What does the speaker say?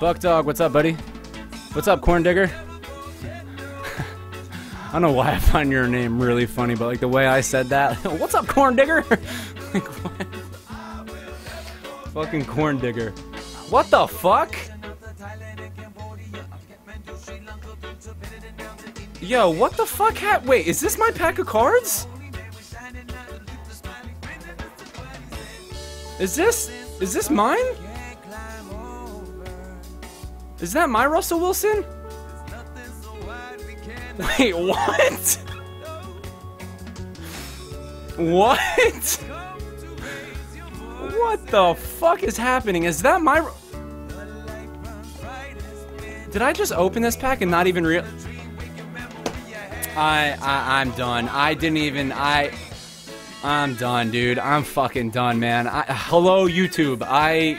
Buck Dog, what's up, buddy? What's up, Corn Digger? I don't know why I find your name really funny, but like the way I said that. what's up, Corn Digger? like, what? Fucking Corn Digger. What the fuck? Yo, what the fuck ha- Wait, is this my pack of cards? Is this- is this mine? Is that my Russell Wilson? Wait, what? What? What the fuck is happening? Is that my... Did I just open this pack and not even real... I, I I'm done. I didn't even I I'm done, dude. I'm fucking done, man. I, hello YouTube. I